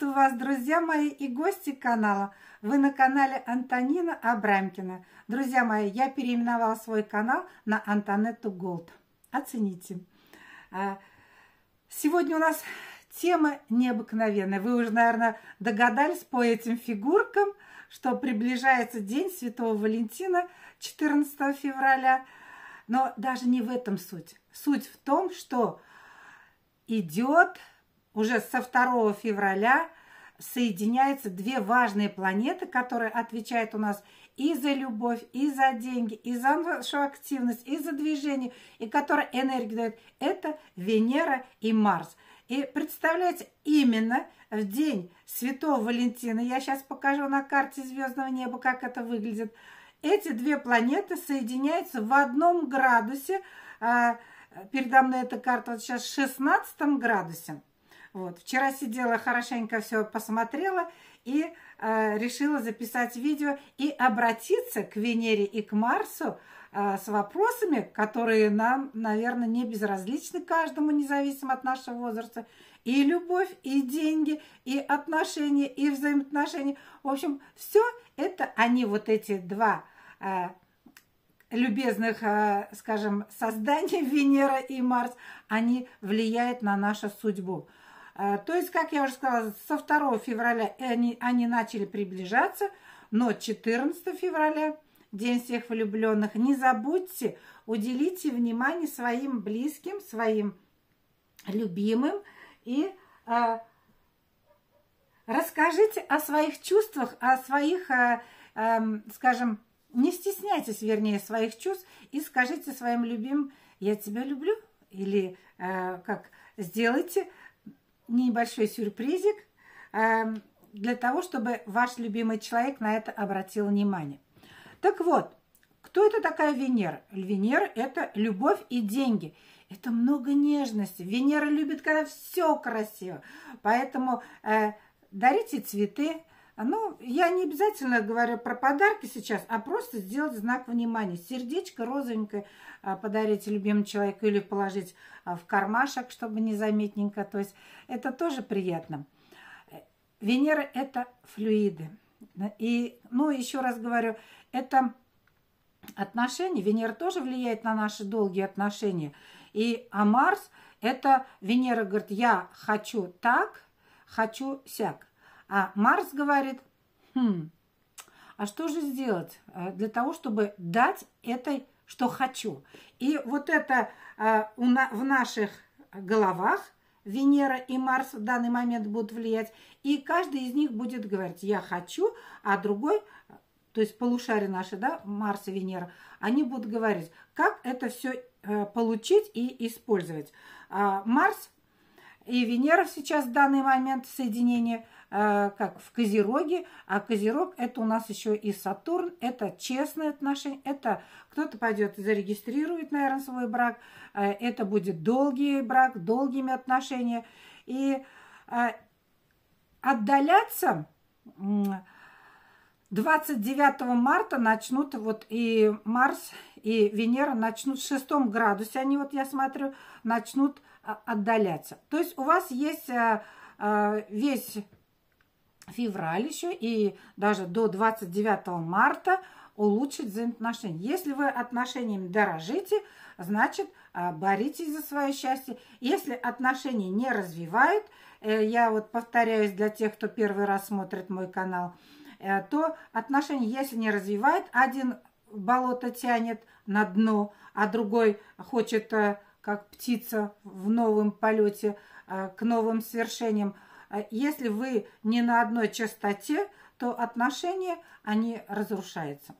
Приветствую вас, друзья мои и гости канала. Вы на канале Антонина Абрамкина. Друзья мои, я переименовала свой канал на Антонетту Голд. Оцените. А, сегодня у нас тема необыкновенная. Вы уже, наверное, догадались по этим фигуркам, что приближается День Святого Валентина 14 февраля. Но даже не в этом суть. Суть в том, что идет уже со 2 февраля соединяются две важные планеты, которые отвечают у нас и за любовь, и за деньги, и за нашу активность, и за движение, и которые энергию дают. Это Венера и Марс. И представляете, именно в день Святого Валентина, я сейчас покажу на карте звездного неба, как это выглядит, эти две планеты соединяются в одном градусе. А, передо мной эта карта вот сейчас в 16 градусе. Вот. Вчера сидела, хорошенько все посмотрела и э, решила записать видео и обратиться к Венере и к Марсу э, с вопросами, которые нам, наверное, не безразличны каждому, независимо от нашего возраста. И любовь, и деньги, и отношения, и взаимоотношения. В общем, все это они, вот эти два э, любезных, э, скажем, создания Венера и Марс, они влияют на нашу судьбу. А, то есть, как я уже сказала, со 2 февраля они, они начали приближаться, но 14 февраля, День всех влюбленных, не забудьте, уделите внимание своим близким, своим любимым и а, расскажите о своих чувствах, о своих, а, а, скажем, не стесняйтесь, вернее, своих чувств и скажите своим любимым, я тебя люблю, или а, как сделайте небольшой сюрпризик эм, для того, чтобы ваш любимый человек на это обратил внимание. Так вот, кто это такая Венера? Венера – это любовь и деньги. Это много нежности. Венера любит, когда все красиво. Поэтому э, дарите цветы. Ну, я не обязательно говорю про подарки сейчас, а просто сделать знак внимания. Сердечко розовенькое а, подарить любимому человеку или положить а, в кармашек, чтобы незаметненько. То есть это тоже приятно. Венера – это флюиды. И, ну, еще раз говорю, это отношения. Венера тоже влияет на наши долгие отношения. И, а Марс – это Венера говорит, я хочу так, хочу сяк. А Марс говорит, хм, а что же сделать э, для того, чтобы дать этой что хочу. И вот это на, в наших головах Венера и Марс в данный момент будут влиять, и каждый из них будет говорить «я хочу», а другой, то есть полушарие наше, да, Марс и Венера, они будут говорить, как это все э, получить и использовать. А, Марс и Венера сейчас в данный момент Э, как в Козероге, а Козерог это у нас еще и Сатурн, это честные отношения, это кто-то пойдет зарегистрирует, наверное, свой брак, э, это будет долгий брак, долгими отношения. И э, отдаляться 29 марта начнут, вот и Марс, и Венера начнут в шестом градусе, они вот я смотрю, начнут отдаляться. То есть у вас есть весь февраль еще и даже до 29 марта улучшить взаимоотношения. Если вы отношениями дорожите, значит, а, боритесь за свое счастье. Если отношения не развивают, э, я вот повторяюсь для тех, кто первый раз смотрит мой канал, э, то отношения, если не развивает, один болото тянет на дно, а другой хочет, э, как птица в новом полете, к новым свершениям – если вы не на одной частоте, то отношения, они разрушаются.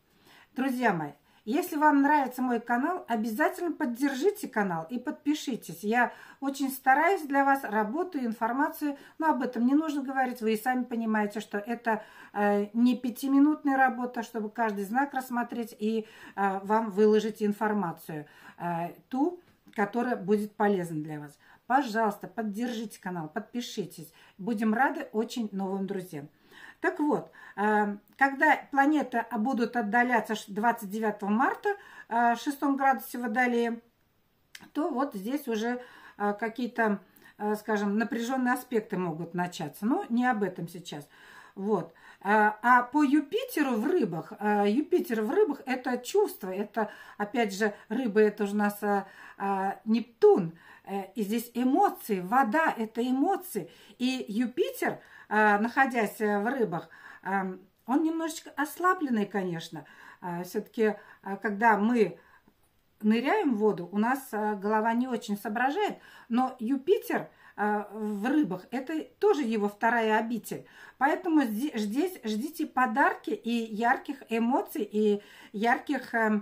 Друзья мои, если вам нравится мой канал, обязательно поддержите канал и подпишитесь. Я очень стараюсь для вас, работаю, информацию, но об этом не нужно говорить. Вы и сами понимаете, что это э, не пятиминутная работа, чтобы каждый знак рассмотреть и э, вам выложить информацию, э, ту, которая будет полезна для вас. Пожалуйста, поддержите канал, подпишитесь. Будем рады очень новым друзьям. Так вот, э, когда планеты будут отдаляться 29 марта э, в 6 градусе Водолея, то вот здесь уже э, какие-то скажем, напряженные аспекты могут начаться. Но не об этом сейчас. Вот. А, по Юпитеру в рыбах, Юпитер в рыбах это чувство, это, опять же, рыбы это у нас Нептун, и здесь эмоции, вода это эмоции. И Юпитер, находясь в рыбах, он немножечко ослабленный, конечно. Все-таки, когда мы ныряем в воду, у нас голова не очень соображает, но Юпитер – в рыбах. Это тоже его вторая обитель. Поэтому здесь ждите подарки и ярких эмоций, и ярких, эм, э,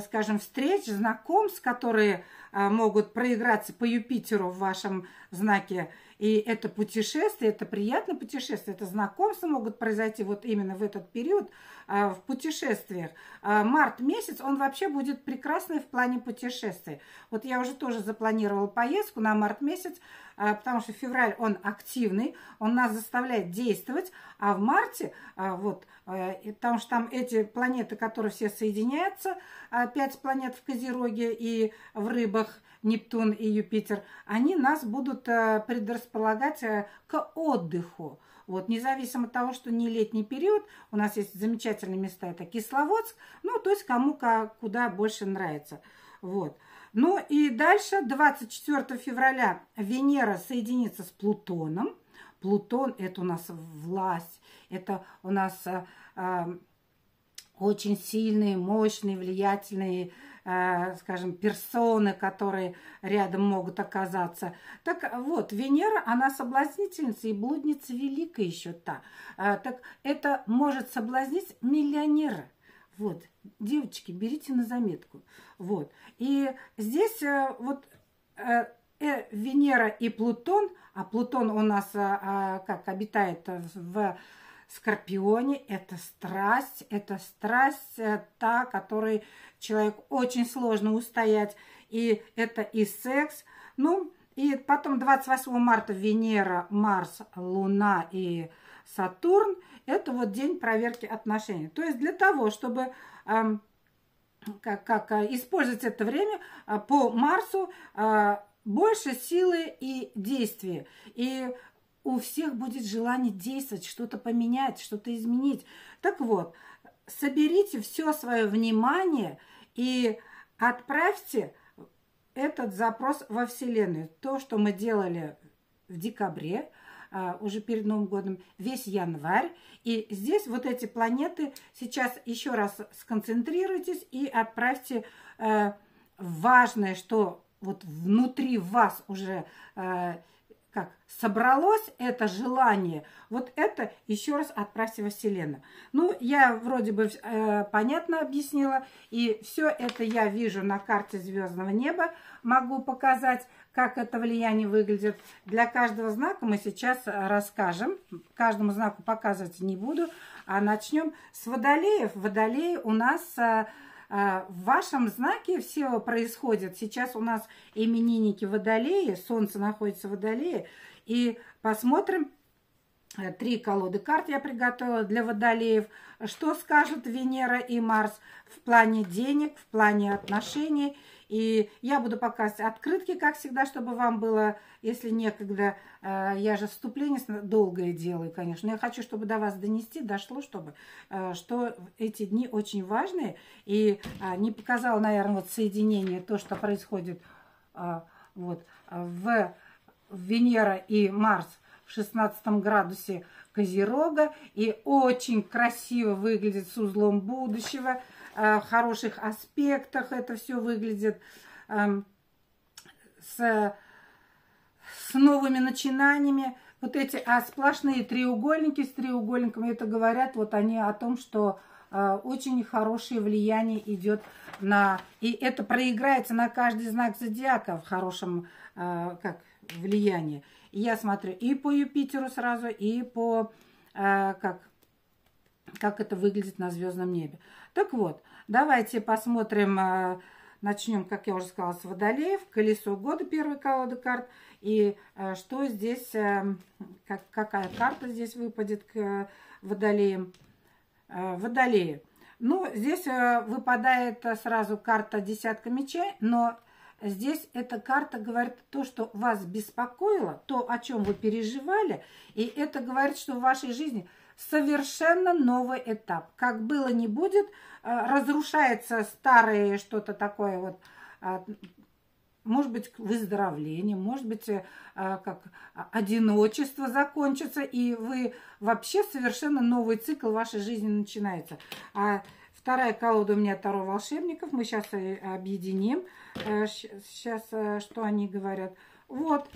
скажем, встреч, знакомств, которые э, могут проиграться по Юпитеру в вашем знаке и это путешествие, это приятное путешествие, это знакомства могут произойти вот именно в этот период а, в путешествиях. А, март месяц, он вообще будет прекрасный в плане путешествий. Вот я уже тоже запланировала поездку на март месяц, а, потому что февраль он активный, он нас заставляет действовать, а в марте, а, вот, а, потому что там эти планеты, которые все соединяются, а, пять планет в Козероге и в Рыбах – Нептун и Юпитер, они нас будут э, предрасполагать э, к отдыху. Вот, независимо от того, что не летний период, у нас есть замечательные места, это Кисловодск, ну, то есть кому как, куда больше нравится. Вот. Ну и дальше, 24 февраля, Венера соединится с Плутоном. Плутон – это у нас власть, это у нас э, э, очень сильные, мощные, влиятельные скажем, персоны, которые рядом могут оказаться. Так вот, Венера, она соблазнительница и блудница великая еще та. Э, так это может соблазнить миллионера. Вот, девочки, берите на заметку. Вот. И здесь э, вот Венера и Плутон, а Плутон у нас как обитает в Скорпионе это страсть, это страсть та, которой человек очень сложно устоять. И это и секс. Ну, и потом 28 марта Венера, Марс, Луна и Сатурн. Это вот день проверки отношений. То есть для того, чтобы э, как, как э, использовать это время э, по Марсу, э, больше силы и действия. И у всех будет желание действовать, что-то поменять, что-то изменить. Так вот, соберите все свое внимание – и отправьте этот запрос во Вселенную. То, что мы делали в декабре, а, уже перед Новым годом, весь январь. И здесь вот эти планеты, сейчас еще раз сконцентрируйтесь и отправьте э, важное, что вот внутри вас уже э, как собралось это желание, вот это еще раз отправьте во Вселенную. Ну, я вроде бы э, понятно объяснила, и все это я вижу на карте звездного неба, могу показать, как это влияние выглядит. Для каждого знака мы сейчас расскажем, каждому знаку показывать не буду, а начнем с водолеев. Водолеи у нас... Э, в вашем знаке все происходит. Сейчас у нас именинники Водолеи, Солнце находится в Водолее. И посмотрим, э, три колоды карт я приготовила для Водолеев. Что скажут Венера и Марс в плане денег, в плане отношений – и я буду показывать открытки, как всегда, чтобы вам было, если некогда, э, я же вступление долгое делаю, конечно, но я хочу, чтобы до вас донести, дошло, чтобы, э, что эти дни очень важные. И э, не показала, наверное, вот соединение, то, что происходит вот, в Венера и Марс в 16 градусе Козерога. И очень красиво выглядит с узлом будущего – Э, хороших аспектах это все выглядит, эм, с, с новыми начинаниями. Вот эти а сплошные треугольники с треугольниками, это говорят вот они о том, что э, очень хорошее влияние идет на... И это проиграется на каждый знак зодиака в хорошем э, как, влиянии. Я смотрю и по Юпитеру сразу, и по... как, как это выглядит на звездном небе. Так вот, давайте посмотрим, э, начнем, как я уже сказала, с водолеев, колесо года, первой колоды карт, и э, что здесь, э, как, какая карта здесь выпадет к водолеям. Водолеи. Ну, здесь выпадает сразу карта десятка мечей, но здесь эта карта говорит то, что вас беспокоило, то, о чем вы переживали, и это говорит, что в вашей жизни совершенно новый этап. Как было, не будет, э, разрушается старое что-то такое вот, а, может быть, выздоровление, может быть, э, как одиночество закончится, и вы вообще совершенно новый цикл вашей жизни начинается. А Вторая колода у меня Таро волшебников. Мы сейчас объединим. Сейчас, э, что они говорят. Вот,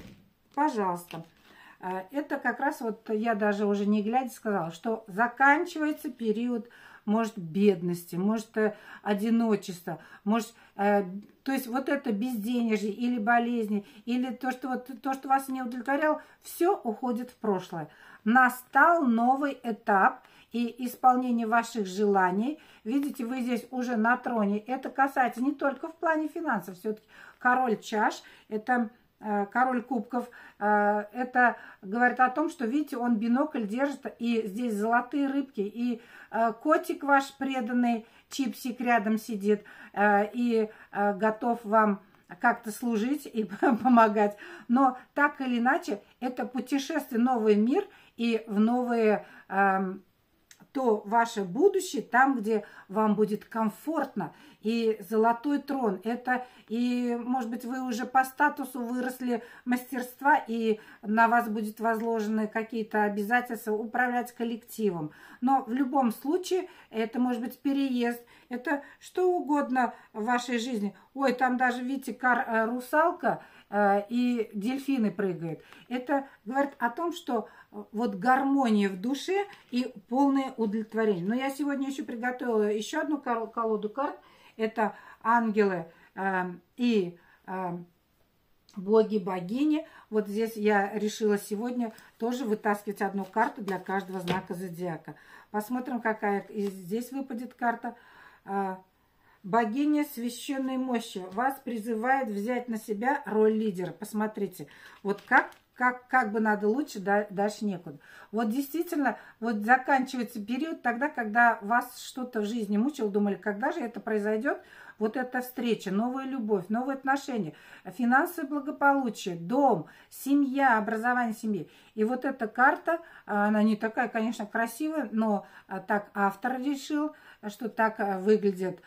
пожалуйста. Э, это как раз вот я даже уже не глядя сказала, что заканчивается период, может, бедности, может, э, одиночества, может, то есть вот это безденежье или болезни, или то, что, вот, то, что вас не удовлетворяло, все уходит в прошлое. Настал новый этап – и исполнение ваших желаний. Видите, вы здесь уже на троне. Это касается не только в плане финансов. Все-таки король чаш – это э, король кубков. Э, это говорит о том, что, видите, он бинокль держит, и здесь золотые рыбки, и э, котик ваш преданный, чипсик рядом сидит, и готов вам как-то служить и помогать. Но так или иначе, это путешествие, новый мир и в новые эм, то ваше будущее там, где вам будет комфортно. И золотой трон – это, и, может быть, вы уже по статусу выросли мастерства, и на вас будет возложены какие-то обязательства управлять коллективом. Но в любом случае это может быть переезд, это что угодно в вашей жизни. Ой, там даже, видите, кар, э, русалка – и дельфины прыгают. Это говорит о том, что э, вот гармония в душе и полное удовлетворение. Но я сегодня еще приготовила еще одну колоду карт. Это ангелы э, и боги-богини. Вот здесь я решила сегодня тоже вытаскивать одну карту для каждого знака зодиака. Посмотрим, какая здесь выпадет карта. Богиня священной мощи вас призывает взять на себя роль лидера. Посмотрите, вот как, как, как бы надо лучше, да, дальше некуда. Вот действительно, вот заканчивается период тогда, когда вас что-то в жизни мучило, думали, когда же это произойдет, вот эта встреча, новая любовь, новые отношения, финансовое благополучие, дом, семья, образование семьи. И вот эта карта, она не такая, конечно, красивая, но а, так автор решил, что так а, выглядит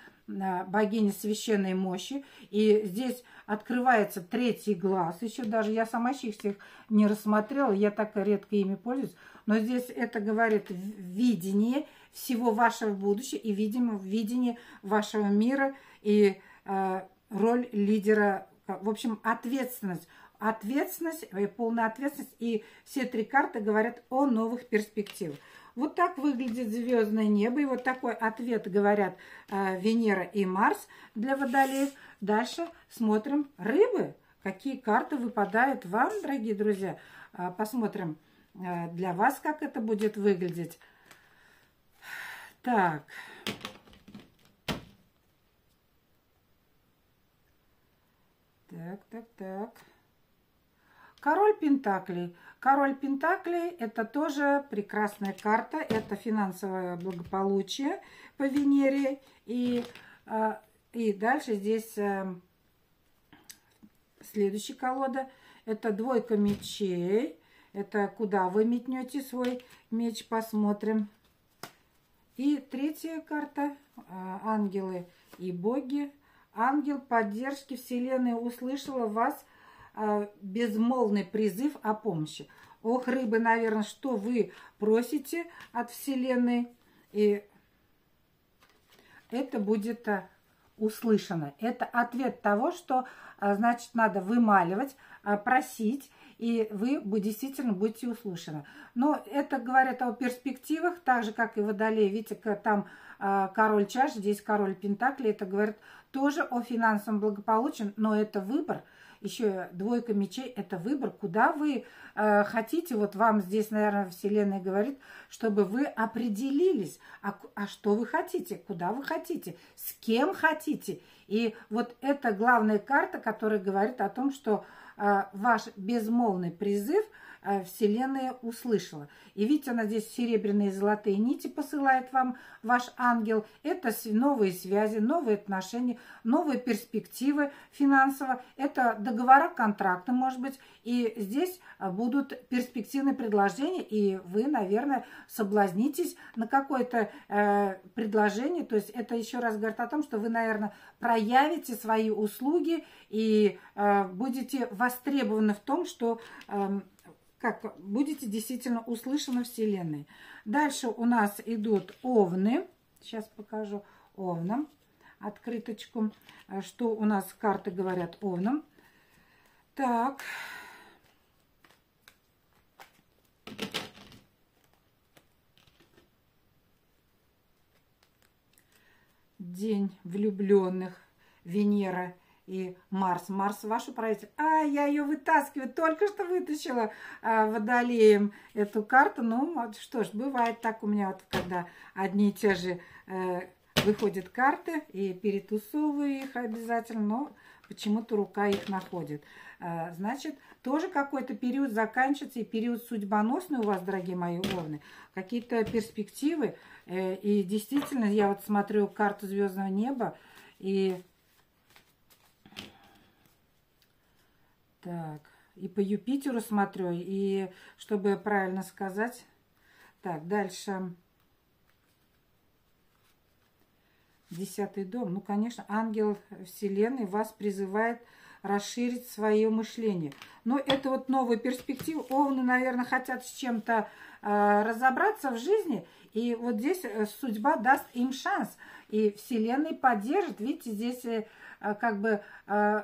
богини священной мощи. И здесь открывается третий глаз. Еще даже я сама их всех не рассмотрела, я так редко ими пользуюсь. Но здесь это говорит видение всего вашего будущего и, видимо, видение вашего мира и э, роль лидера, в общем, ответственность. Ответственность, и полная ответственность. И все три карты говорят о новых перспективах. Вот так выглядит звездное небо. И вот такой ответ говорят э, Венера и Марс для водолеев. Дальше смотрим рыбы. Какие карты выпадают вам, дорогие друзья. Э, посмотрим э, для вас, как это будет выглядеть. Так. Так, так, так. Король Пентаклей. Король Пентаклей – это тоже прекрасная карта. Это финансовое благополучие по Венере. И, а, и дальше здесь а, следующая колода. Это двойка мечей. Это куда вы метнете свой меч, посмотрим. И третья карта а, – ангелы и боги. Ангел поддержки Вселенной услышала вас – безмолвный призыв о помощи. Ох, рыбы, наверное, что вы просите от Вселенной, и это будет а, услышано. Это ответ того, что, а, значит, надо вымаливать, просить, и вы действительно будете услышаны. Но это говорит о перспективах, так же, как и Водолей. Видите, там король чаш, здесь король пентаклей. Это говорит тоже о финансовом благополучии, но это выбор – еще двойка мечей – это выбор, куда вы э, хотите. Вот вам здесь, наверное, Вселенная говорит, чтобы вы определились, а, а что вы хотите, куда вы хотите, с кем хотите. И вот это главная карта, которая говорит о том, что э, ваш безмолвный призыв Вселенная услышала. И видите, она здесь серебряные золотые нити посылает вам ваш ангел. Это новые связи, новые отношения, новые перспективы финансово. Это договора, контракты, может быть. И здесь будут перспективные предложения, и вы, наверное, соблазнитесь на какое-то э, предложение. То есть это еще раз говорит о том, что вы, наверное, проявите свои услуги и э, будете востребованы в том, что э, как будете действительно услышаны Вселенной. Дальше у нас идут овны. Сейчас покажу овнам открыточку, э, что у нас карты говорят овнам. Так. День влюбленных Венера и Марс. Марс ваш управитель. А, я ее вытаскиваю, только что вытащила а, водолеем эту карту. Ну, что ж, бывает так у меня, вот, когда одни и те же э, выходят карты, и перетусовываю их обязательно, но почему-то рука их находит. А, значит, тоже какой-то период заканчивается, и период судьбоносный у вас, дорогие мои овны. Какие-то перспективы. Э, и действительно, я вот смотрю карту звездного неба, и Так, и по Юпитеру смотрю, и чтобы правильно сказать. Так, дальше. Десятый дом. Ну, конечно, ангел Вселенной вас призывает расширить свое мышление. Но это вот новая перспектива. Овны, наверное, хотят с чем-то э, разобраться в жизни. И вот здесь э, судьба даст им шанс. И Вселенная поддержит. Видите, здесь э, как бы... Э,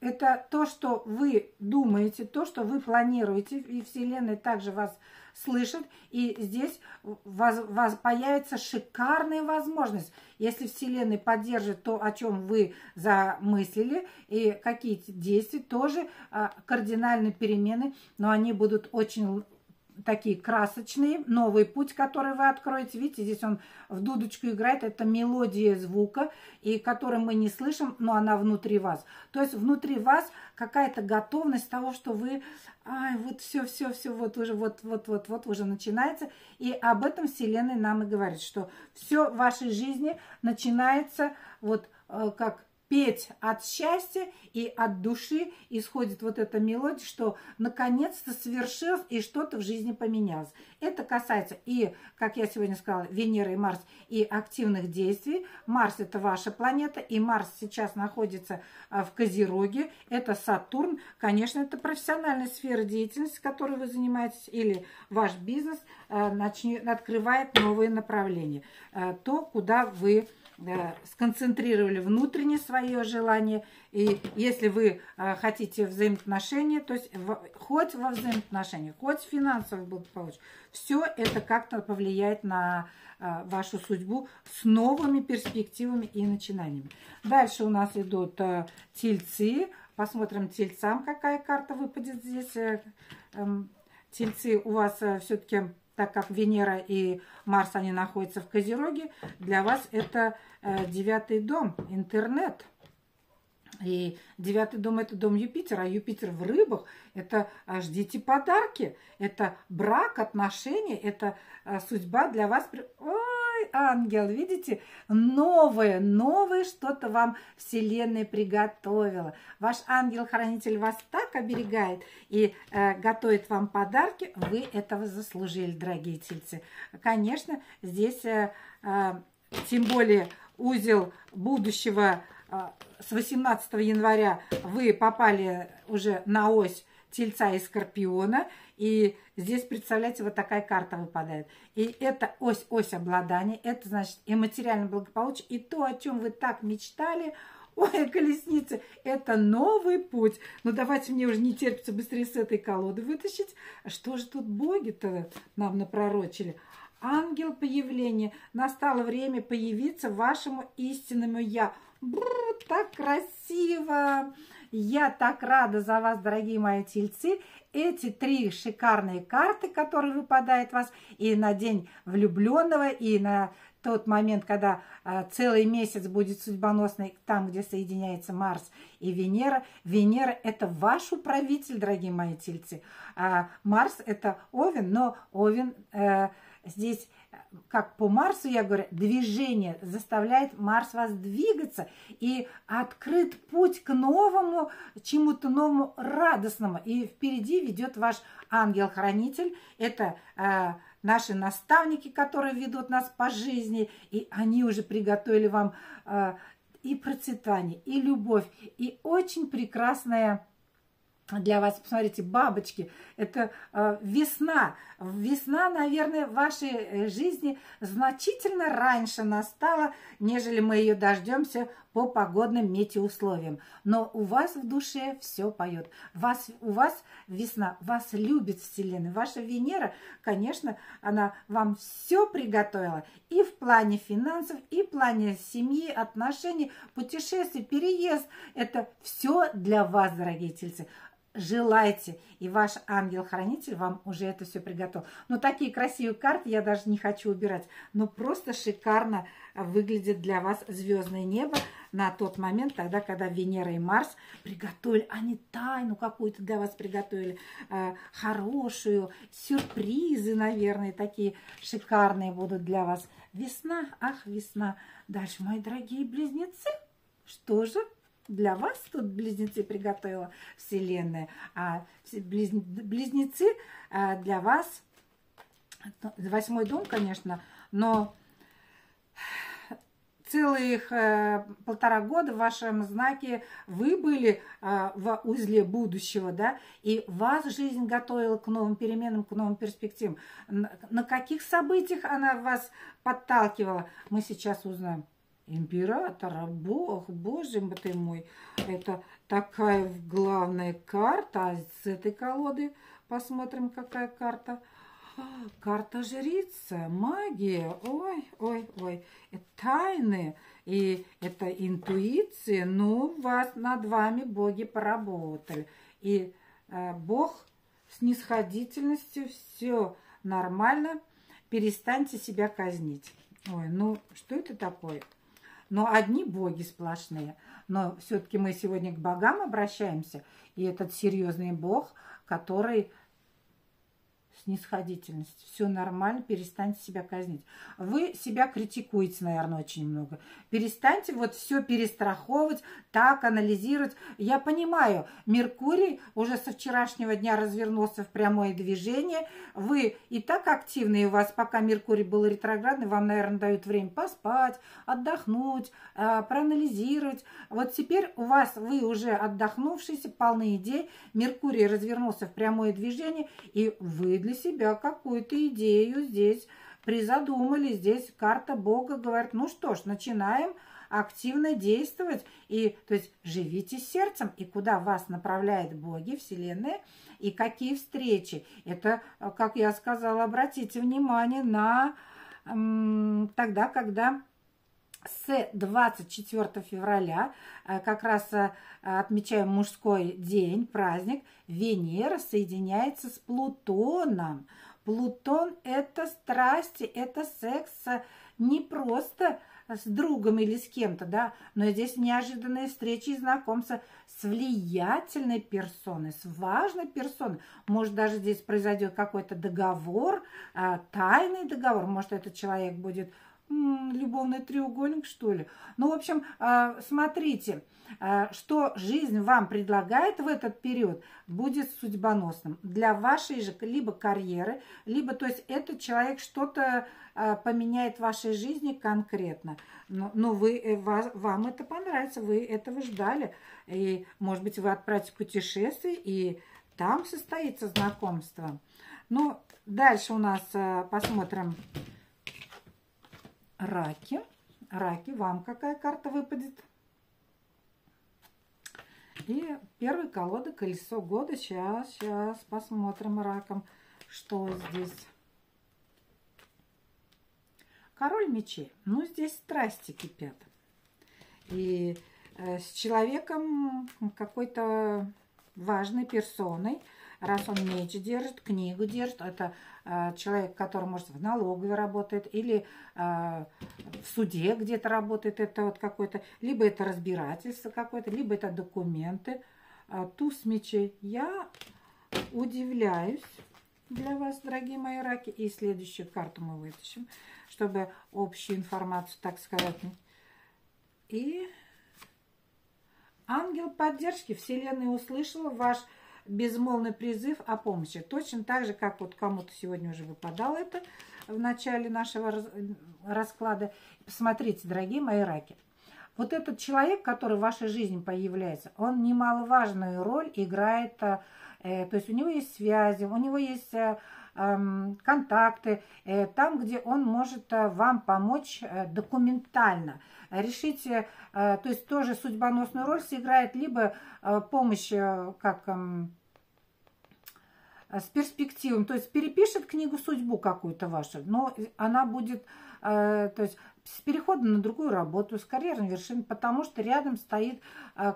это то, что вы думаете, то, что вы планируете, и Вселенная также вас слышит, и здесь вас, вас появится шикарная возможность, если Вселенная поддержит то, о чем вы замыслили, и какие-то действия, тоже а, кардинальные перемены, но они будут очень такие красочные, новый путь, который вы откроете. Видите, здесь он в дудочку играет, это мелодия звука, и которую мы не слышим, но она внутри вас. То есть внутри вас какая-то готовность того, что вы, ай, вот все, все, все, вот уже, вот, вот, вот, вот уже начинается. И об этом Вселенная нам и говорит, что все в вашей жизни начинается вот э, как петь от счастья и от души исходит вот эта мелодия, что наконец-то свершилось и что-то в жизни поменялось. Это касается и, как я сегодня сказала, Венеры и Марс, и активных действий. Марс – это ваша планета, и Марс сейчас находится а, в Козероге. Это Сатурн. Конечно, это профессиональная сфера деятельности, которой вы занимаетесь, или ваш бизнес а, начнет, открывает новые направления. А, то, куда вы сконцентрировали внутреннее свое желание. И если вы э, хотите взаимоотношения, то есть в, хоть во взаимоотношениях, хоть финансовый благополучие, все это как-то повлияет на э, вашу судьбу с новыми перспективами и начинаниями. Дальше у нас идут э, тельцы. Посмотрим тельцам, какая карта выпадет здесь. Э, э, тельцы у вас э, все-таки так как Венера и Марс, они находятся в Козероге, для вас это э, девятый дом, интернет. И девятый дом – это дом Юпитера, а Юпитер в рыбах – это э, ждите подарки, это брак, отношения, это э, судьба для вас. Ангел, видите, новое, новое что-то вам Вселенная приготовила. Ваш ангел-хранитель вас так оберегает и э, готовит вам подарки, вы этого заслужили, дорогие тельцы. Конечно, здесь, э, э, тем более, узел будущего э, с 18 января вы попали уже на ось Тельца и Скорпиона. И здесь, представляете, вот такая карта выпадает. И это ось, ось обладания, это значит и материальное благополучие, и то, о чем вы так мечтали, Ой, колесницы, это новый путь. Ну, давайте мне уже не терпится быстрее с этой колоды вытащить. Что же тут боги-то нам напророчили? Ангел появления. Настало время появиться вашему истинному Я. Бррр, так красиво! Я так рада за вас, дорогие мои тельцы. Эти три шикарные карты, которые выпадают вас и на день влюбленного, и на тот момент, когда а, целый месяц будет судьбоносный, там, где соединяется Марс и Венера. Венера – это ваш управитель, дорогие мои тельцы. А Марс – это Овен, но Овен э, здесь как по Марсу, я говорю, движение заставляет Марс вас двигаться и открыт путь к новому, чему-то новому, радостному. И впереди ведет ваш ангел-хранитель. Это э, наши наставники, которые ведут нас по жизни, и они уже приготовили вам э, и процветание, и любовь, и очень прекрасное для вас, посмотрите, бабочки, это э, весна. Весна, наверное, в вашей э, жизни значительно раньше настала, нежели мы ее дождемся по погодным метеоусловиям. Но у вас в душе все поет. Вас, у вас весна, вас любит Вселенная. Ваша Венера, конечно, она вам все приготовила. И в плане финансов, и в плане семьи, отношений, путешествий, переезд. Это все для вас, дорогие тельцы желайте, и ваш ангел-хранитель вам уже это все приготовил. Но такие красивые карты я даже не хочу убирать. Но просто шикарно выглядит для вас звездное небо на тот момент, тогда, когда Венера и Марс приготовили, они тайну какую-то для вас приготовили, э, хорошую, сюрпризы, наверное, такие шикарные будут для вас. Весна, ах, весна. Дальше, мои дорогие близнецы, что же для вас тут близнецы приготовила Вселенная, а близнецы а, для вас, ну, восьмой дом, конечно, но целых э, полтора года в вашем знаке вы были э, в узле будущего, да, и вас жизнь готовила к новым переменам, к новым перспективам. На, на каких событиях она вас подталкивала, мы сейчас узнаем императора, бог, боже ты мой. Это такая главная карта. А с этой колоды посмотрим, какая карта. Карта жрица, магия, ой, ой, ой, это тайны, и это интуиция, ну, вас над вами боги поработали. И э, Бог с нисходительностью, все нормально, перестаньте себя казнить. Ой, ну, что это такое? Но одни боги сплошные. Но все-таки мы сегодня к богам обращаемся, и этот серьезный бог, который снисходительность. Все нормально, перестаньте себя казнить. Вы себя критикуете, наверное, очень много. Перестаньте вот все перестраховывать, так анализировать. Я понимаю, Меркурий уже со вчерашнего дня развернулся в прямое движение. Вы и так активны, у вас пока Меркурий был ретроградный, вам, наверное, дают время поспать, отдохнуть, а, проанализировать. Вот теперь у вас, вы уже отдохнувшиеся, полны идей. Меркурий развернулся в прямое движение, и вы для себя какую-то идею здесь призадумали. Здесь карта Бога говорит, ну что ж, начинаем активно действовать. И, то есть, живите сердцем, и куда вас направляет Боги, Вселенная, и какие встречи. Это, как я сказала, обратите внимание на тогда, когда с 24 февраля, э, как раз э, отмечаем мужской день, праздник, Венера соединяется с Плутоном. Плутон – это страсти, это секс э, не просто с другом или с кем-то, да, но здесь неожиданные встречи и знакомства с влиятельной персоной, с важной персоной. Может, даже здесь произойдет какой-то договор, тайный договор, может, этот человек будет любовный треугольник, что ли? Ну, в общем, а, смотрите, а, что жизнь вам предлагает в этот период, будет судьбоносным для вашей же либо карьеры, либо, то есть, этот человек что-то а, поменяет в вашей жизни конкретно. Но, но вы, э, вам это понравится, вы этого ждали. И, может быть, вы отправите путешествие, и там состоится знакомство. Ну, дальше у нас посмотрим раки. Раки, вам какая карта выпадет? И первая колода колесо года. Сейчас, сейчас посмотрим раком, что здесь. Король мечей. Ну, здесь страсти кипят. И э, с человеком какой-то важной персоной раз он меч держит, книгу держит, это человек, который, может, в налоговой работает или э, в суде где-то работает, это вот какой-то, либо это разбирательство какое-то, либо это документы. Э, туз мечей. Я удивляюсь для вас, дорогие мои раки. И следующую карту мы вытащим, чтобы общую информацию, так сказать. И ангел поддержки Вселенная услышала ваш безмолвный призыв о помощи. Точно так же, как вот кому-то сегодня уже выпадало это в начале нашего расклада. Посмотрите, дорогие мои раки. Вот этот человек, который в вашей жизни появляется, он немаловажную роль играет э, Э, то есть у него есть связи, у него есть э, контакты, э, там, где он может вам помочь документально решить, то есть тоже судьбоносную роль сыграет либо помощь как с перспективом, то есть перепишет книгу судьбу какую-то вашу, но она будет, то есть с переходом на другую работу, с карьерной вершиной, потому что рядом стоит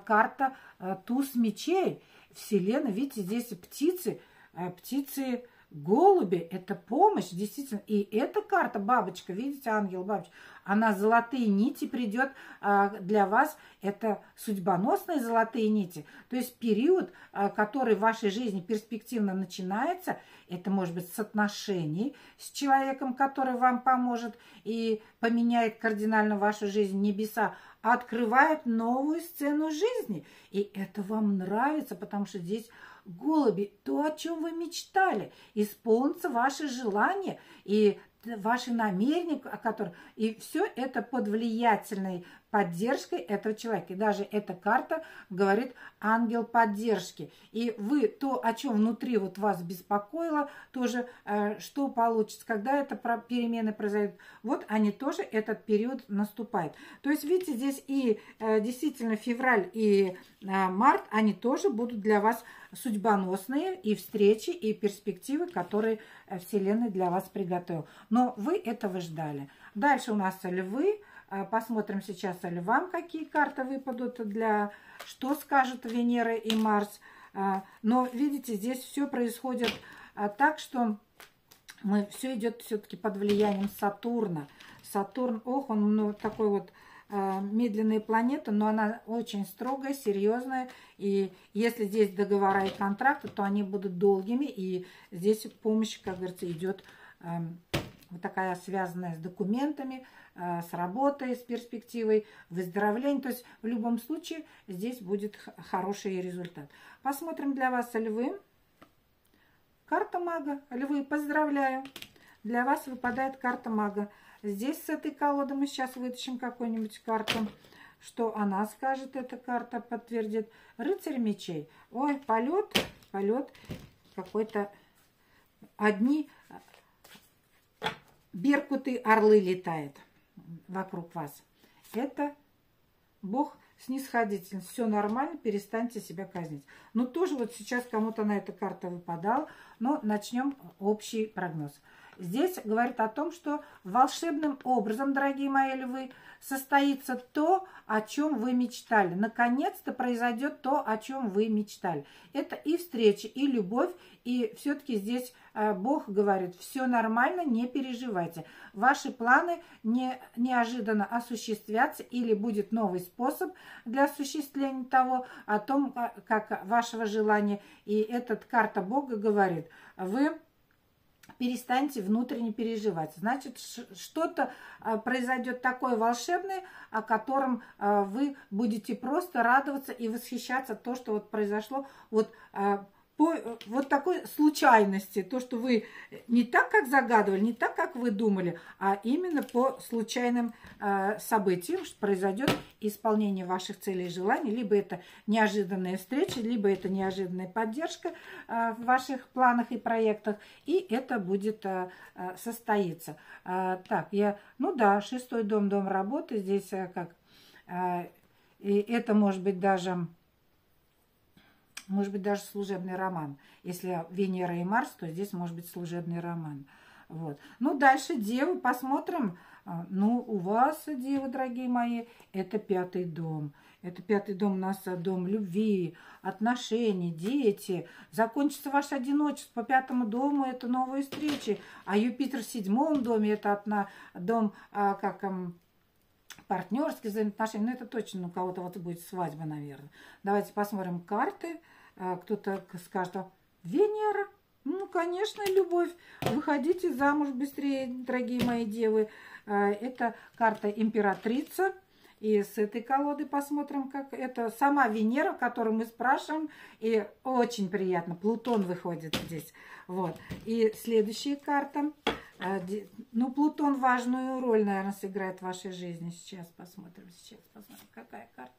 карта туз мечей, Вселенной. Видите, здесь птицы, э, птицы голуби, это помощь, действительно. И эта карта, бабочка, видите, ангел, бабочка, она золотые нити придет а, для вас. Это судьбоносные золотые нити. То есть период, а, который в вашей жизни перспективно начинается, это может быть с отношений с человеком, который вам поможет и поменяет кардинально вашу жизнь небеса, открывает новую сцену жизни. И это вам нравится, потому что здесь голуби, то, о чем вы мечтали, исполнится ваше желание и ваши намерения, о которых... И все это под влиятельной поддержкой этого человека. И даже эта карта говорит ангел поддержки. И вы то, о чем внутри вот вас беспокоило, тоже э, что получится, когда про перемены произойдут. Вот они тоже этот период наступает. То есть, видите, здесь и э, действительно февраль и э, март, они тоже будут для вас судьбоносные и встречи, и перспективы, которые э, Вселенная для вас приготовила. Но вы этого ждали. Дальше у нас львы, посмотрим сейчас львам, какие карты выпадут для... Что скажут Венера и Марс. А, но, видите, здесь все происходит а, так, что мы все идет все-таки под влиянием Сатурна. Сатурн, ох, он ну, такой вот медленная планета, но она очень строгая, серьезная. И если здесь договора и контракты, то они будут долгими. И здесь помощь, как говорится, идет вот такая связанная с документами, э, с работой, с перспективой, выздоровления. То есть в любом случае здесь будет хороший результат. Посмотрим для вас львы. Карта мага. Львы, поздравляю. Для вас выпадает карта мага. Здесь с этой колоды мы сейчас вытащим какую-нибудь карту. Что она скажет, эта карта подтвердит. Рыцарь мечей. Ой, полет, полет какой-то. Одни беркуты, орлы летают вокруг вас. Это Бог снисходительный. Все нормально, перестаньте себя казнить. Ну, тоже вот сейчас кому-то на эта карта выпадала. Но начнем общий прогноз. Здесь говорит о том, что волшебным образом, дорогие мои львы, состоится то, о чем вы мечтали. Наконец-то произойдет то, о чем вы мечтали. Это и встреча, и любовь, и все-таки здесь э, Бог говорит, все нормально, не переживайте. Ваши планы не, неожиданно осуществятся или будет новый способ для осуществления того, о том, э, как вашего желания. И эта карта Бога говорит, вы перестаньте внутренне переживать. Значит, что-то а, произойдет такое волшебное, о котором а, вы будете просто радоваться и восхищаться то, что вот произошло. Вот а, по вот такой случайности, то, что вы не так, как загадывали, не так, как вы думали, а именно по случайным э, событиям, что произойдет исполнение ваших целей и желаний, либо это неожиданная встреча, либо это неожиданная поддержка э, в ваших планах и проектах, и это будет э, состоиться. Э, так, я, ну да, шестой дом, дом работы, здесь э, как, э, и это может быть даже может быть даже служебный роман. Если Венера и Марс, то здесь может быть служебный роман. Вот. Ну, дальше Девы, посмотрим, А, ну, у вас, девы, дорогие мои, это пятый дом. Это пятый дом у нас э, дом любви, отношений, дети. Закончится ваше одиночество по пятому дому, это новые встречи. А Юпитер в седьмом доме, это одна, дом, а, как партнерские взаимоотношения. Ну, это точно у кого-то вот будет свадьба, наверное. Давайте посмотрим карты. А, кто-то скажет, Венера. Ну, конечно, любовь. Выходите замуж быстрее, дорогие мои девы. А, это карта императрица. И с этой колоды посмотрим, как это сама Венера, которую мы спрашиваем. И очень приятно. Плутон выходит здесь. Вот. И следующая карта. А, ну, Плутон важную роль, наверное, сыграет в вашей жизни. Сейчас посмотрим, сейчас посмотрим, какая карта.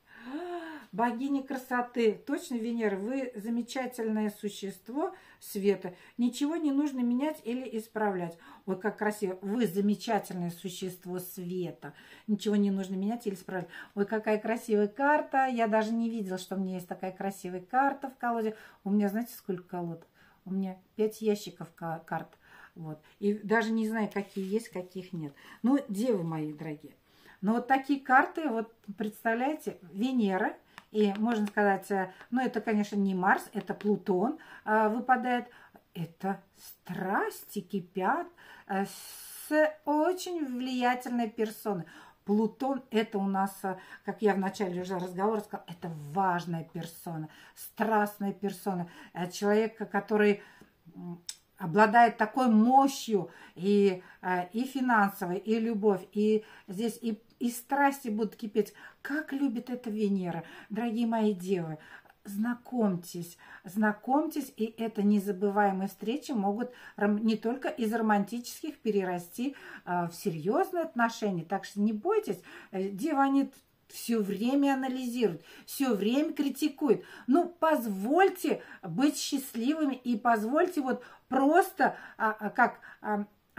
Богиня красоты. Точно, Венера, вы замечательное существо света. Ничего не нужно менять или исправлять. Ой, как красиво. Вы замечательное существо света. Ничего не нужно менять или исправлять. Ой, какая красивая карта. Я даже не видела, что у меня есть такая красивая карта в колоде. У меня, знаете, сколько колод? У меня пять ящиков карт. Вот. И даже не знаю, какие есть, каких нет. Ну, девы мои дорогие. Но вот такие карты, вот представляете, Венера, и можно сказать, э, ну это, конечно, не Марс, это Плутон а, выпадает. Это страсти кипят а, с очень влиятельной персоной. Плутон – это у нас, э, как я в начале уже разговора сказала, это важная персона, страстная персона, человек, который обладает такой мощью и, и финансовой, и любовь, и здесь и и страсти будут кипеть. Как любит эта Венера, дорогие мои девы. Знакомьтесь, знакомьтесь, и это незабываемые встречи могут не только из романтических перерасти а, в серьезные отношения. Так что не бойтесь, э, девы, они все время анализируют, все время критикуют. Ну, позвольте быть счастливыми и позвольте вот просто, а, а, как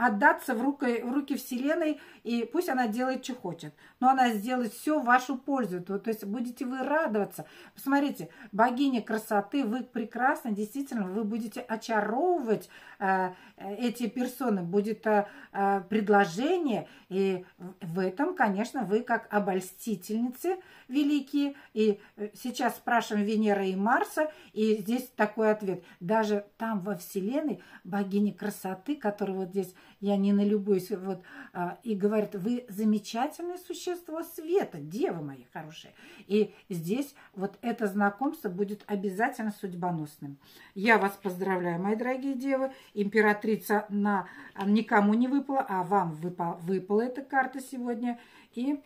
отдаться в руки, в руки Вселенной, и пусть она делает, что хочет. Но она сделает все в вашу пользу. То, то есть будете вы радоваться. Посмотрите, богиня красоты, вы прекрасны, действительно, вы будете очаровывать э, эти персоны. Будет э, э предложение, и в этом, конечно, вы как обольстительницы великие. И э, сейчас спрашиваем Венера и Марса, и здесь такой ответ. Даже там во Вселенной богиня красоты, которая вот здесь я не налюбуюсь, вот, а, и говорит, вы замечательное существо света, девы мои хорошие. И здесь вот это знакомство будет обязательно судьбоносным. Я вас поздравляю, мои дорогие девы. Императрица на, никому не выпала, а вам выпала, выпала эта карта сегодня. И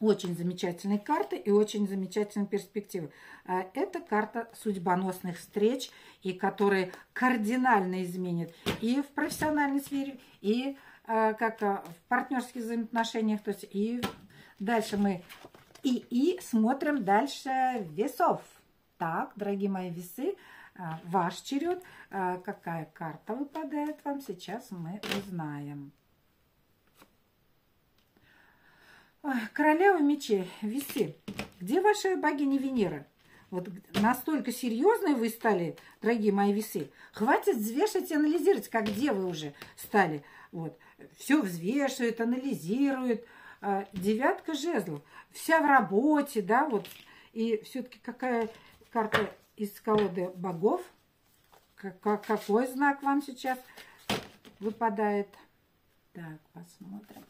очень замечательные карты и очень замечательные перспективы. А, это карта судьбоносных встреч, и которые кардинально изменят и в профессиональной сфере, и а, как в партнерских взаимоотношениях. То есть и дальше мы и, и смотрим дальше весов. Так, дорогие мои весы, а, ваш черед. Какая карта выпадает вам, сейчас мы узнаем. Королева мечей, весы. Где ваша богиня Венера? Вот настолько серьезные вы стали, дорогие мои весы. Хватит взвешивать и анализировать, как где вы уже стали. Вот. Все взвешивают, анализируют. А, девятка жезлов. Вся в работе, да, вот. И все-таки какая карта из колоды богов? Какой знак вам сейчас выпадает? Так, посмотрим.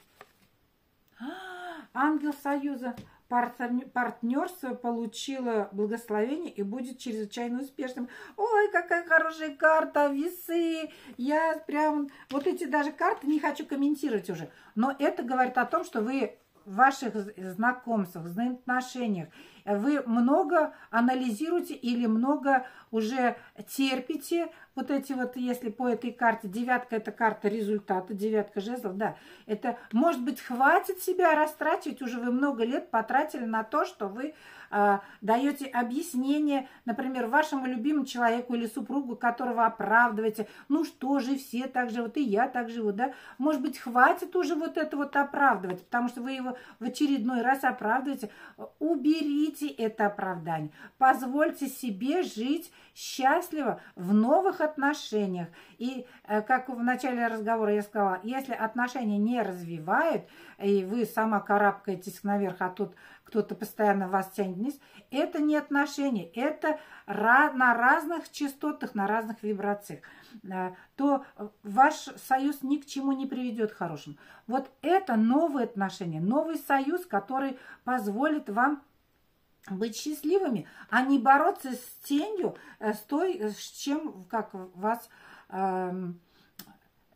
Ангел Союза партнерство получила благословение и будет чрезвычайно успешным. Ой, какая хорошая карта, весы. Я прям, вот эти даже карты не хочу комментировать уже. Но это говорит о том, что вы в ваших знакомствах, взаимоотношениях вы много анализируете или много уже терпите вот эти вот, если по этой карте, девятка это карта результата, девятка жезлов, да, это, может быть, хватит себя растрачивать, уже вы много лет потратили на то, что вы а, даете объяснение, например, вашему любимому человеку или супругу, которого оправдываете. Ну что же, все так живут, и я так живу, да? Может быть, хватит уже вот это вот оправдывать, потому что вы его в очередной раз оправдываете. Уберите это оправдание. Позвольте себе жить счастливо в новых отношениях. И, э, как в начале разговора я сказала, если отношения не развивают, и вы сама карабкаетесь наверх, а тут кто-то постоянно вас тянет вниз, это не отношения, это на разных частотах, на разных вибрациях, э, то ваш союз ни к чему не приведет хорошим. Вот это новые отношения, новый союз, который позволит вам быть счастливыми, а не бороться с тенью, э, с той, с чем, как вас э,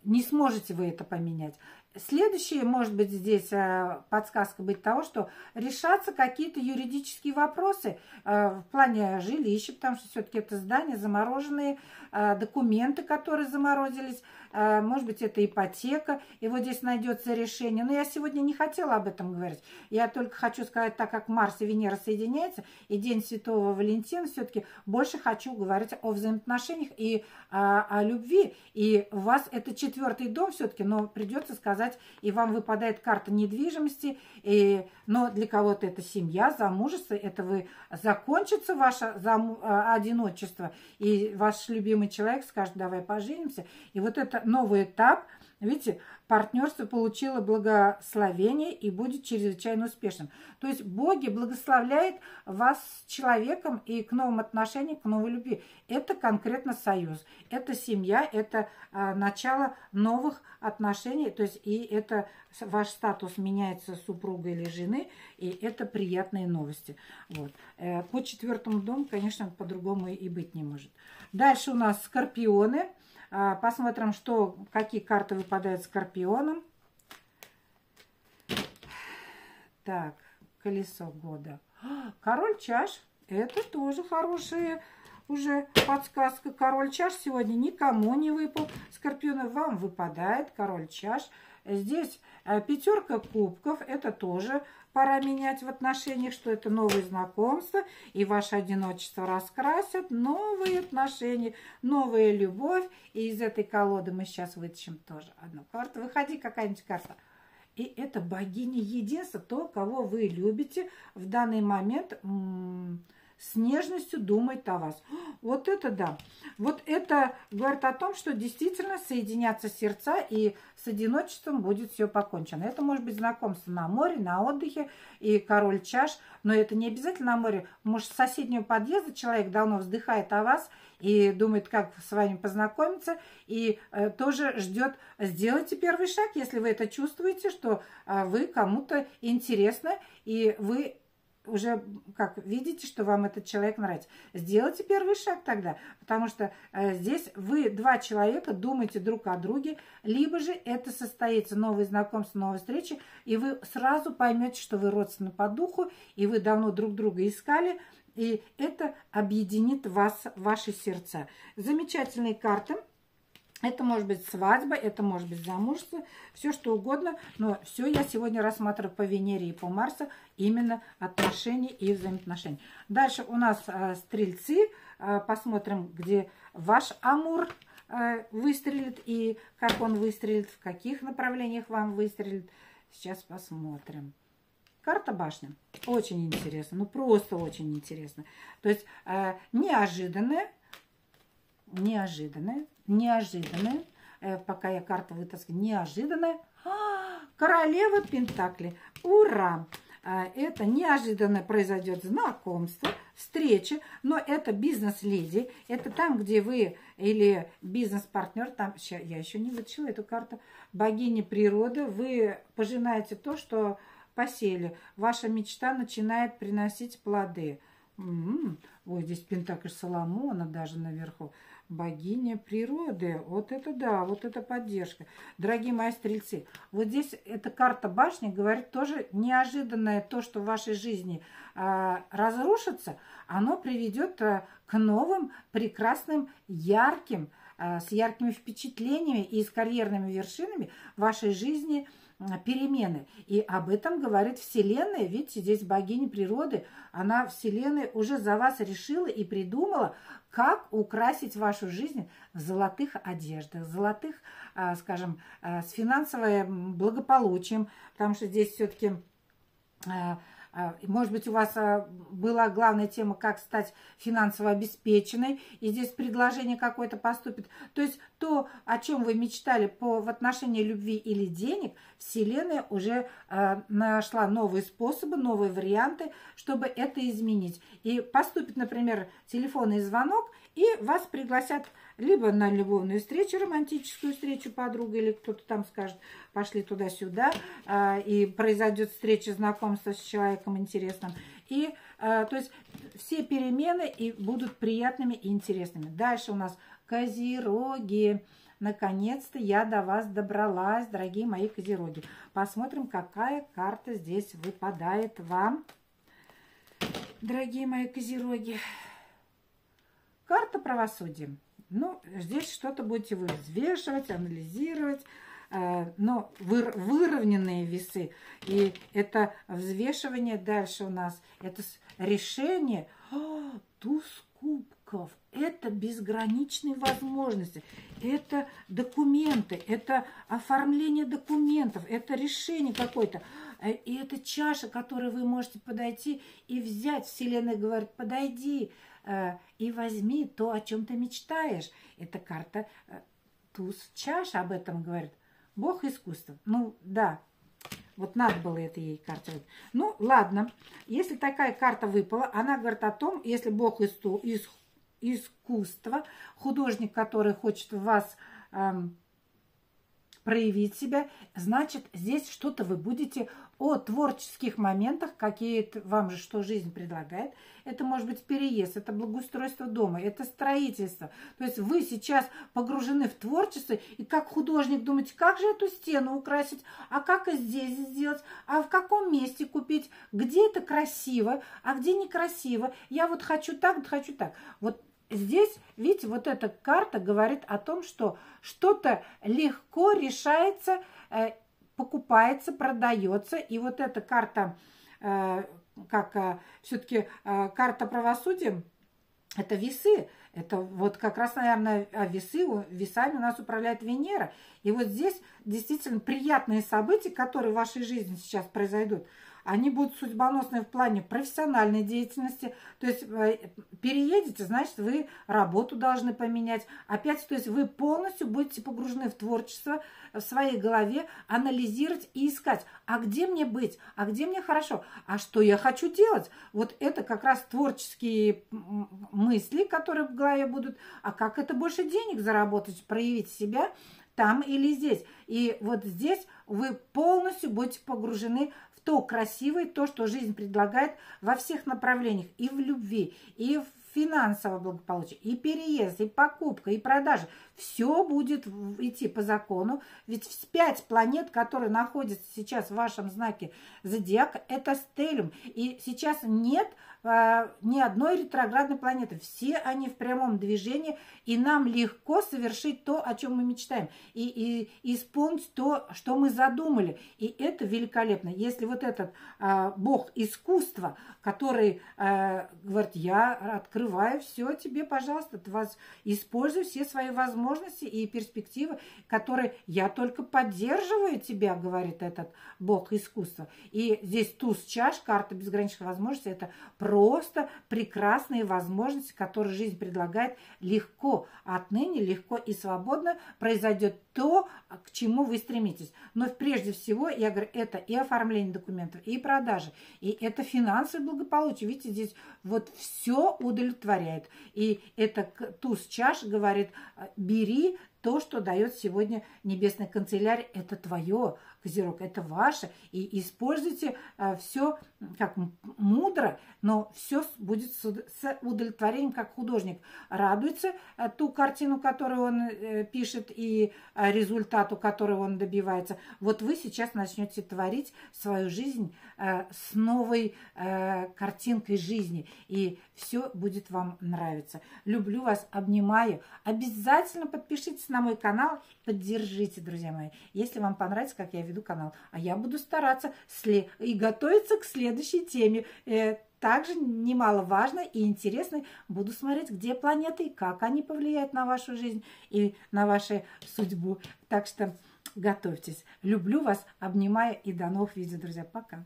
не сможете вы это поменять. Следующее, может быть, здесь э, подсказка быть того, что решаться какие-то юридические вопросы э, в плане жилища, потому что все-таки это здание, замороженные э, документы, которые заморозились, может быть, это ипотека, и вот здесь найдется решение. Но я сегодня не хотела об этом говорить. Я только хочу сказать, так как Марс и Венера соединяются, и День Святого Валентина, все-таки больше хочу говорить о взаимоотношениях и о, о любви. И у вас это четвертый дом все-таки, но придется сказать, сказать, и вам выпадает карта недвижимости, и, но для кого-то это семья, замужество, это вы закончится ваше зам, а, одиночество, и ваш любимый человек скажет, давай поженимся. И вот это новый этап, видите, партнерство получило благословение и будет чрезвычайно успешным. То есть боги благословляют вас с человеком и к новым отношениям, к новой любви. Это конкретно союз, это семья, это а, начало новых отношений, то есть и это ваш статус меняется супруга или жены, и это приятные новости. Вот. Э, по четвертому дому, конечно, по-другому и быть не может. Дальше у нас скорпионы. А, посмотрим, что, какие карты выпадают скорпионам. Так, колесо года. Король чаш. Это тоже хорошая уже подсказка. Король чаш сегодня никому не выпал. Скорпионы вам выпадает король чаш. Здесь э, пятерка кубков. Это тоже пора менять в отношениях, что это новые знакомства, и ваше одиночество раскрасят новые отношения, новая любовь. И из этой колоды мы сейчас вытащим тоже одну карту. Выходи, какая-нибудь карта. И это богиня единства, то, кого вы любите в данный момент с нежностью думает о вас. Вот это да. Вот это говорит о том, что действительно соединятся сердца и с одиночеством будет все покончено. Это может быть знакомство на море, на отдыхе и король чаш, но это не обязательно на море. Может, с соседнего подъезда человек давно вздыхает о вас и думает, как с вами познакомиться, и э, тоже ждет, сделайте первый шаг, если вы это чувствуете, что э, вы кому-то интересны, и вы уже как видите, что вам этот человек нравится. Сделайте первый шаг тогда, потому что э, здесь вы два человека думаете друг о друге, либо же это состоится новое знакомство, новая встреча, и вы сразу поймете, что вы родственны по духу, и вы давно друг друга искали, и это объединит вас, ваши сердца. Замечательные карты. Это может быть свадьба, это может быть замужество, все что угодно. Но все я сегодня рассматриваю по Венере и по Марсу, именно отношения и взаимоотношения. Дальше у нас э, стрельцы. Э, посмотрим, где ваш Амур э, выстрелит и как он выстрелит, в каких направлениях вам выстрелит. Сейчас посмотрим. Карта башня. Очень интересно, ну просто очень интересно. То есть э, неожиданное, неожиданное, неожиданное, э, пока я карту вытаскиваю, неожиданное. А, королева Пентакли. Ура! А, это неожиданно произойдет знакомство, встреча, но это бизнес-леди, это там, где вы или бизнес-партнер, там, я еще не вытащила эту карту, богини природы, вы пожинаете то, что посели. Ваша мечта начинает приносить плоды. М-м-м. Ой, здесь Пентакль Соломона даже наверху. Богиня природы. Вот это да, вот это поддержка. Дорогие мои стрельцы, вот здесь эта карта башни говорит тоже неожиданное то, что в вашей жизни э, разрушится, оно приведет э, к новым, прекрасным, ярким, э, с яркими впечатлениями и с карьерными вершинами вашей жизни – перемены. И об этом говорит Вселенная. Видите, здесь богиня природы, она Вселенная уже за вас решила и придумала, как украсить вашу жизнь в золотых одеждах, золотых, а, скажем, а, с финансовым благополучием, потому что здесь все-таки а, может быть, у вас а, была главная тема, как стать финансово обеспеченной, и здесь предложение какое-то поступит. То есть то, о чем вы мечтали по, в отношении любви или денег, Вселенная уже э, нашла новые способы, новые варианты, чтобы это изменить. И поступит, например, телефонный звонок, и вас пригласят либо на любовную встречу, романтическую встречу подруга, или кто-то там скажет, пошли туда-сюда, а, и произойдет встреча, знакомства с человеком интересным. И, а, то есть, все перемены и будут приятными и интересными. Дальше у нас козероги. Наконец-то я до вас добралась, дорогие мои козероги. Посмотрим, какая карта здесь выпадает вам, дорогие мои козероги. Карта правосудия. Ну, здесь что-то будете вы взвешивать, анализировать, э, но выровненные весы. И это взвешивание дальше у нас, это решение. О, туз кубков. Это безграничные возможности. Это документы, это оформление документов, это решение какое-то. Э, и это чаша, которую вы можете подойти и взять. Вселенная говорит, подойди, и возьми то, о чем ты мечтаешь. Это карта э, туз чаш об этом говорит. Бог искусства. Ну, да, вот надо было это ей карте. Ну, ладно. Если такая карта выпала, она говорит о том, если Бог исту, искусства, художник, который хочет в вас эм, проявить себя, значит, здесь что-то вы будете о творческих моментах, какие вам же что жизнь предлагает. Это может быть переезд, это благоустройство дома, это строительство. То есть вы сейчас погружены в творчество, и как художник думаете, как же эту стену украсить, а как и здесь сделать, а в каком месте купить, где это красиво, а где некрасиво. Я вот хочу так, хочу так. Вот здесь, видите, вот эта карта говорит о том, что что-то легко решается, э, покупается, продается. И вот эта карта, э, как э, все-таки карта правосудия, это весы. Это вот как раз, наверное, весы, весами у нас управляет Венера. И вот здесь действительно приятные события, которые в вашей жизни сейчас произойдут – они будут судьбоносные в плане профессиональной деятельности. То есть э, переедете, значит, вы работу должны поменять. Опять, то есть вы полностью будете погружены в творчество, в своей голове, анализировать и искать, а где мне быть, а где мне хорошо, а что я хочу делать. Вот это как раз творческие мысли, которые в голове будут, а как это больше денег заработать, проявить себя там или здесь. И вот здесь вы полностью будете погружены то красивое, то, что жизнь предлагает во всех направлениях, и в любви, и в финансовое благополучие, и переезд, и покупка, и продажа. Все будет идти по закону. Ведь пять планет, которые находятся сейчас в вашем знаке зодиака, это стеллиум. И сейчас нет ни одной ретроградной планеты. Все они в прямом движении, и нам легко совершить то, о чем мы мечтаем, и, и исполнить то, что мы задумали. И это великолепно. Если вот этот а, бог искусства, который а, говорит, я открываю все тебе, пожалуйста, вас используй все свои возможности и перспективы, которые я только поддерживаю тебя, говорит этот бог искусства. И здесь туз чаш, карта безграничных возможностей, это про просто прекрасные возможности, которые жизнь предлагает легко. Отныне легко и свободно произойдет то, к чему вы стремитесь. Но прежде всего, я говорю, это и оформление документов, и продажи, и это финансовое благополучие. Видите, здесь вот все удовлетворяет. И это туз чаш говорит, бери то, что дает сегодня Небесная канцелярия, это твое, Козерог, это ваше. И используйте э, все как мудро, но все будет с удовлетворением, как художник радуется э, ту картину, которую он э, пишет, и э, результату, которого он добивается. Вот вы сейчас начнете творить свою жизнь с новой картинкой жизни, и все будет вам нравиться. Люблю вас, обнимаю. Обязательно подпишитесь на мой канал, поддержите, друзья мои, если вам понравится, как я веду канал. А я буду стараться и готовиться к следующей теме. Э, также немаловажно и интересно буду смотреть, где планеты как они повлияют на вашу жизнь и на вашу судьбу. Так что готовьтесь. Люблю вас, обнимаю и до новых видео, друзья. Пока.